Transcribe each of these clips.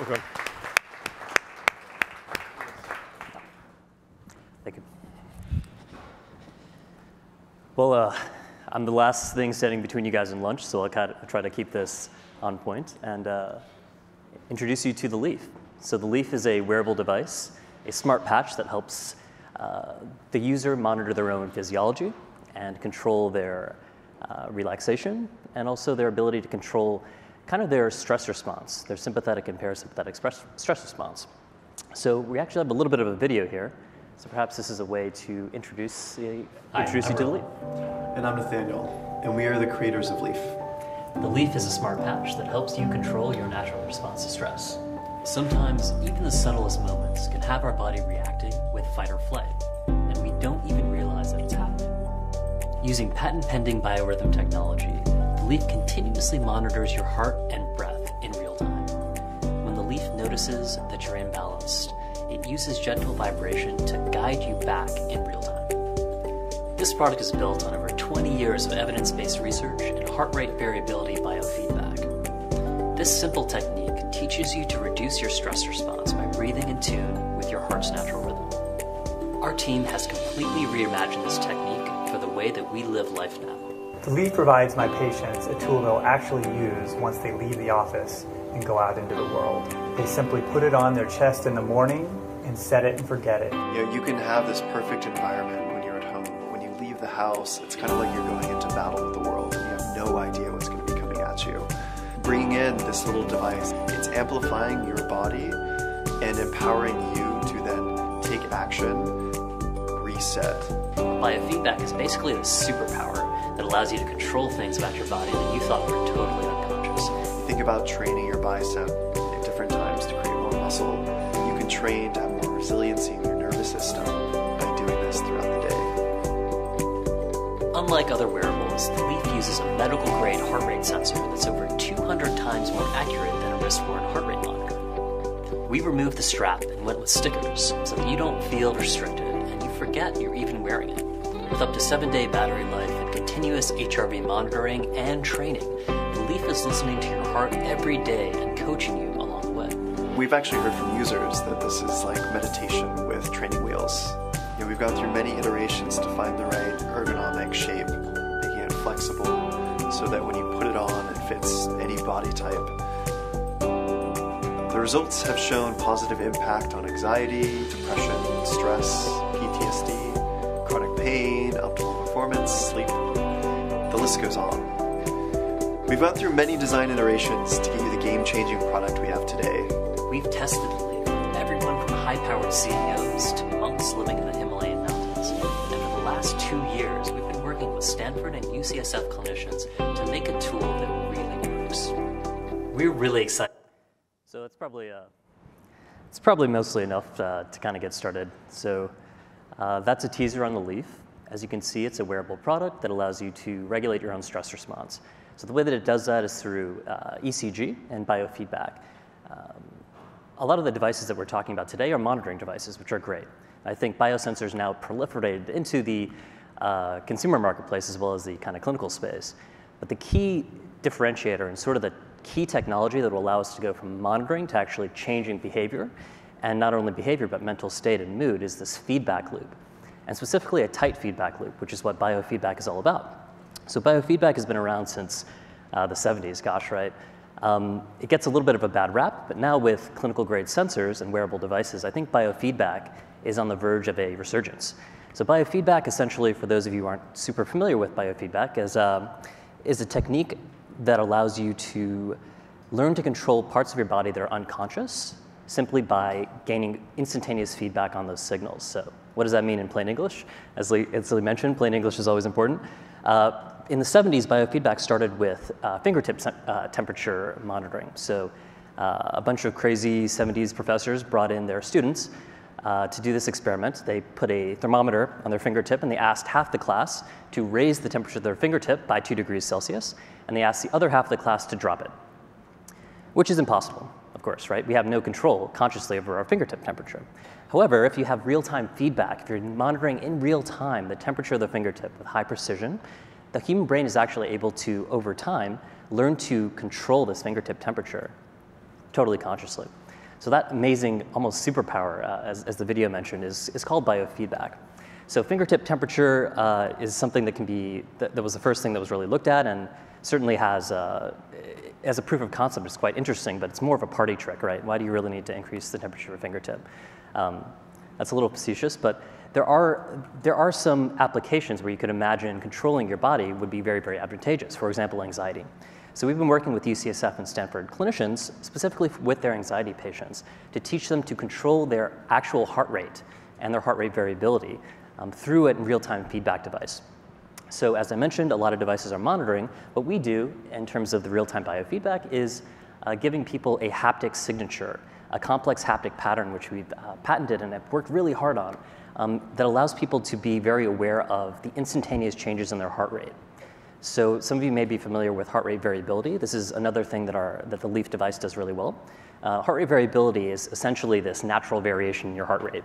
Okay. Thank you. Well, uh, I'm the last thing standing between you guys and lunch, so I'll try to keep this on point and uh, introduce you to the Lief. So the Lief is a wearable device, a smart patch that helps uh, the user monitor their own physiology and control their uh, relaxation and also their ability to control kind of their stress response, their sympathetic and parasympathetic stress, stress response. So we actually have a little bit of a video here. So perhaps this is a way to introduce, uh, introduce you to the Lief. And I'm Nathaniel, and we are the creators of Lief. The Lief is a smart patch that helps you control your natural response to stress. Sometimes, even the subtlest moments can have our body reacting with fight or flight, and we don't even realize that it's happening. Using patent pending biorhythm technology, the Lief continuously monitors your heart notices that you're imbalanced, it uses gentle vibration to guide you back in real time. This product is built on over 20 years of evidence based research and heart rate variability biofeedback. This simple technique teaches you to reduce your stress response by breathing in tune with your heart's natural rhythm. Our team has completely reimagined this technique for the way that we live life now. The Lief provides my patients a tool they'll actually use once they leave the office and go out into the world. They simply put it on their chest in the morning and set it and forget it. You know, you can have this perfect environment when you're at home. When you leave the house, it's kind of like you're going into battle with the world and you have no idea what's going to be coming at you. Bringing in this little device, it's amplifying your body and empowering you to then take action, reset. Biofeedback is basically the superpower that allows you to control things about your body that you thought were totally unconscious. You Think about training your bicep at different times to create more muscle. You can train to have more resiliency in your nervous system by doing this throughout the day. Unlike other wearables, the Lief uses a medical grade heart rate sensor that's over 200 times more accurate than a wrist worn heart rate monitor. We removed the strap and went with stickers so that you don't feel restricted and you forget you're even wearing it. With up to 7 day battery life continuous HRV monitoring and training, Lief is listening to your heart every day and coaching you along the way. We've actually heard from users that this is like meditation with training wheels. You know, we've gone through many iterations to find the right ergonomic shape, making it flexible so that when you put it on, it fits any body type. The results have shown positive impact on anxiety, depression, stress, PTSD, chronic pain, optimal performance, sleep. The list goes on. We've gone through many design iterations to get you the game changing product we have today. We've tested the Lief with everyone from high powered CEOs to monks living in the Himalayan mountains. And for the last two years, we've been working with Stanford and UCSF clinicians to make a tool that really works. We're really excited. So it's probably uh, it's probably mostly enough uh, to kind of get started. So uh, that's a teaser on the Lief. As you can see, it's a wearable product that allows you to regulate your own stress response. So the way that it does that is through uh, ECG and biofeedback. Um, a lot of the devices that we're talking about today are monitoring devices, which are great. I think biosensors now proliferated into the uh, consumer marketplace as well as the kind of clinical space. But the key differentiator and sort of the key technology that will allow us to go from monitoring to actually changing behavior, and not only behavior, but mental state and mood, is this feedback loop. And specifically a tight feedback loop, which is what biofeedback is all about. So biofeedback has been around since uh, the 70s, gosh, right? Um, it gets a little bit of a bad rap, but now with clinical grade sensors and wearable devices, I think biofeedback is on the verge of a resurgence. So biofeedback, essentially, for those of you who aren't super familiar with biofeedback, is, uh, is a technique that allows you to learn to control parts of your body that are unconscious simply by gaining instantaneous feedback on those signals. So what does that mean in plain English? As Lee, as Lee mentioned, plain English is always important. Uh, in the 70s, biofeedback started with uh, fingertip uh, temperature monitoring. So uh, a bunch of crazy 70s professors brought in their students uh, to do this experiment. They put a thermometer on their fingertip and they asked half the class to raise the temperature of their fingertip by two degrees Celsius, and they asked the other half of the class to drop it, which is impossible, of course, right? We have no control consciously over our fingertip temperature. However, if you have real-time feedback, if you're monitoring in real time the temperature of the fingertip with high precision, the human brain is actually able to, over time, learn to control this fingertip temperature totally consciously. So that amazing, almost superpower, uh, as, as the video mentioned, is, is called biofeedback. So fingertip temperature uh, is something that can be, that, that, was the first thing that was really looked at and certainly has, uh, as a proof of concept, it's quite interesting, but it's more of a party trick, right? Why do you really need to increase the temperature of a fingertip? Um, that's a little facetious, but there are, there are some applications where you could imagine controlling your body would be very, very advantageous. For example, anxiety. So we've been working with UCSF and Stanford clinicians, specifically with their anxiety patients, to teach them to control their actual heart rate and their heart rate variability um, through a real-time feedback device. So as I mentioned, a lot of devices are monitoring. What we do in terms of the real-time biofeedback is uh, giving people a haptic signature, a complex haptic pattern which we've uh, patented and have worked really hard on um, that allows people to be very aware of the instantaneous changes in their heart rate. So some of you may be familiar with heart rate variability. This is another thing that, our, that the Lief device does really well. Uh, heart rate variability is essentially this natural variation in your heart rate.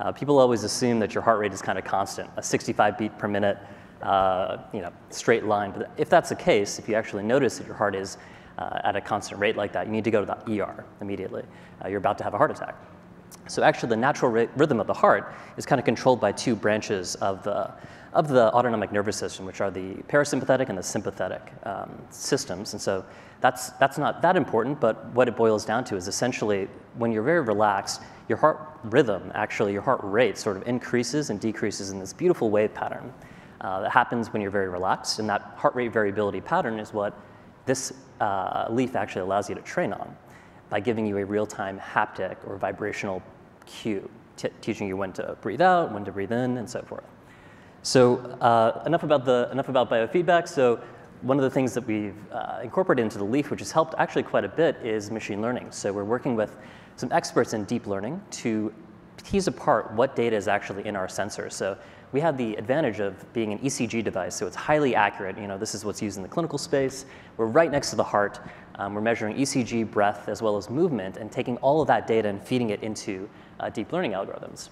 Uh, people always assume that your heart rate is kind of constant, a 65 beat per minute, uh, you know, straight line. But if that's the case, if you actually notice that your heart is uh, at a constant rate like that, you need to go to the ER immediately. Uh, you're about to have a heart attack. So actually, the natural rhythm of the heart is kind of controlled by two branches of the of the autonomic nervous system, which are the parasympathetic and the sympathetic um, systems. And so that's, that's not that important, but what it boils down to is essentially when you're very relaxed, your heart rhythm, actually, your heart rate sort of increases and decreases in this beautiful wave pattern uh, that happens when you're very relaxed. And that heart rate variability pattern is what this uh, Lief actually allows you to train on by giving you a real time haptic or vibrational cue, teaching you when to breathe out, when to breathe in, and so forth. So uh, enough about the enough about biofeedback. So one of the things that we've uh, incorporated into the Lief, which has helped actually quite a bit, is machine learning. So we're working with some experts in deep learning to tease apart what data is actually in our sensors. So we have the advantage of being an ECG device, so it's highly accurate. You know, this is what's used in the clinical space. We're right next to the heart. Um, we're measuring ECG, breath, as well as movement, and taking all of that data and feeding it into uh, deep learning algorithms.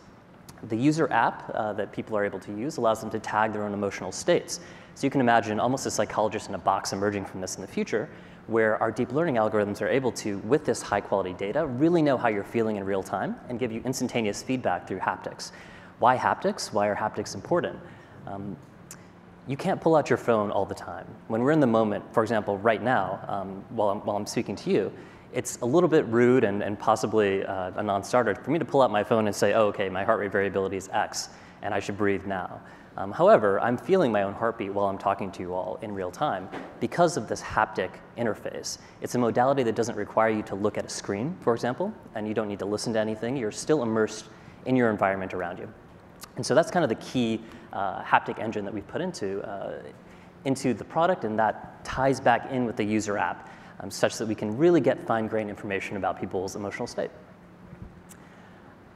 The user app uh, that people are able to use allows them to tag their own emotional states. So you can imagine almost a psychologist in a box emerging from this in the future, where our deep learning algorithms are able to, with this high quality data, really know how you're feeling in real time and give you instantaneous feedback through haptics. Why haptics? Why are haptics important? Um, you can't pull out your phone all the time. When we're in the moment, for example, right now, um, while, I'm, while I'm speaking to you, it's a little bit rude and, and possibly uh, a non-starter for me to pull out my phone and say, oh, okay, my heart rate variability is X, and I should breathe now. Um, however, I'm feeling my own heartbeat while I'm talking to you all in real time because of this haptic interface. It's a modality that doesn't require you to look at a screen, for example, and you don't need to listen to anything. You're still immersed in your environment around you. And so that's kind of the key uh, haptic engine that we've put into, uh, into the product, and that ties back in with the user app um, such that we can really get fine-grained information about people's emotional state.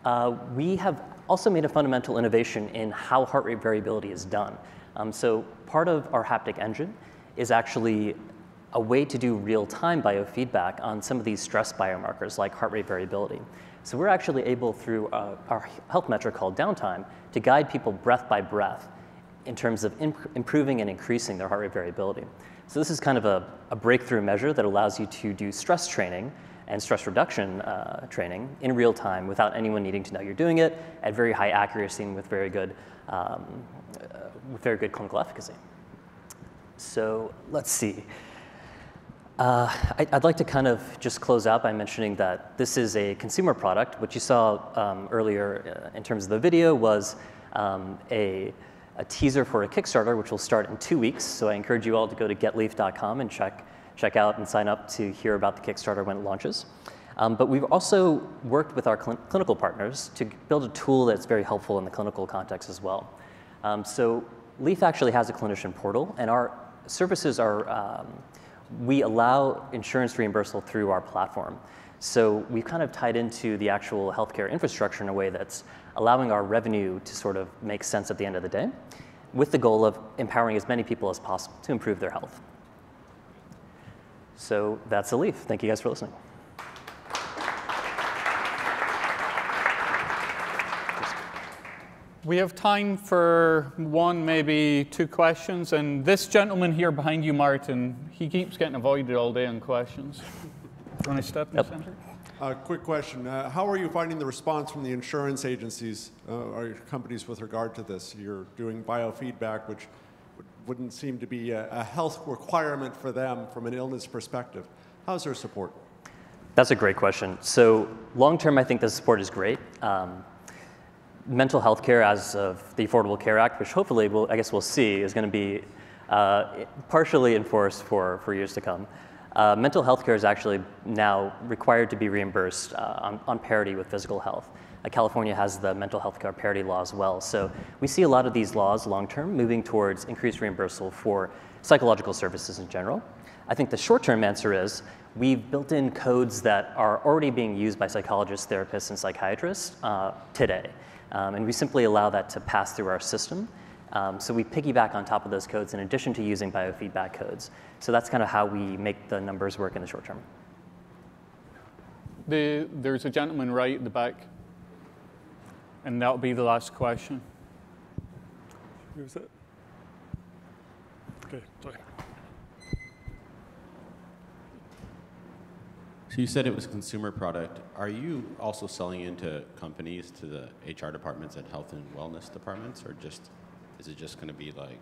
Uh, we have also made a fundamental innovation in how heart rate variability is done. Um, so part of our haptic engine is actually a way to do real-time biofeedback on some of these stress biomarkers like heart rate variability. So we're actually able through uh, our health metric called downtime to guide people breath by breath in terms of imp improving and increasing their heart rate variability. So this is kind of a, a breakthrough measure that allows you to do stress training and stress reduction uh, training in real time without anyone needing to know you're doing it at very high accuracy and with very good, um, uh, with very good clinical efficacy. So let's see. Uh, I, would like to kind of just close out by mentioning that this is a consumer product. What you saw um, earlier uh, in terms of the video was um, a a teaser for a Kickstarter, which will start in two weeks. So I encourage you all to go to getlief.com and check, check out and sign up to hear about the Kickstarter when it launches. Um, but we've also worked with our cl clinical partners to build a tool that's very helpful in the clinical context as well. Um, so Lief actually has a clinician portal, and our services are, um, we allow insurance reimbursement through our platform. So we've kind of tied into the actual healthcare infrastructure in a way that's allowing our revenue to sort of make sense at the end of the day, with the goal of empowering as many people as possible to improve their health. So that's the Lief. Thank you guys for listening. We have time for one, maybe two questions. And this gentleman here behind you, Martin, he keeps getting avoided all day on questions. Do you want to step in yep. the center? A quick question. Uh, how are you finding the response from the insurance agencies uh, or companies with regard to this? You're doing biofeedback, which would- wouldn't seem to be a, a health requirement for them from an illness perspective. How's their support? That's a great question. So long term, I think the support is great. Um, mental health care, as of the Affordable Care Act, which hopefully we'll, I guess we'll see, is going to be uh, partially enforced for, for years to come. Uh, mental health care is actually now required to be reimbursed uh, on, on parity with physical health. Uh, California has the mental health care parity law as well. So we see a lot of these laws long term moving towards increased reimbursement for psychological services in general. I think the short term answer is we've built in codes that are already being used by psychologists, therapists, and psychiatrists uh, today. Um, and we simply allow that to pass through our system. Um, so we piggyback on top of those codes in addition to using biofeedback codes. So that's kind of how we make the numbers work in the short term. The, there's a gentleman right at the back, and that'll be the last question. Who's it? Okay, sorry. So you said it was a consumer product. Are you also selling into companies, to the HR departments and health and wellness departments, or just is it just going to be like,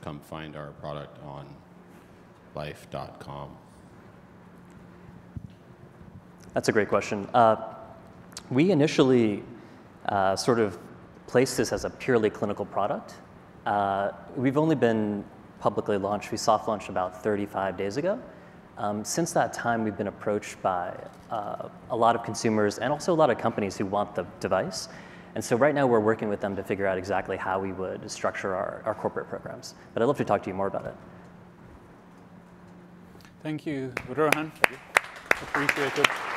come find our product on life.com? That's a great question. Uh, we initially uh, sort of placed this as a purely clinical product. Uh, we've only been publicly launched, we soft launched about 35 days ago. Um, since that time, we've been approached by uh, a lot of consumers and also a lot of companies who want the device. And so right now we're working with them to figure out exactly how we would structure our, our corporate programs. But I'd love to talk to you more about it. Thank you, Rohan. Appreciate it.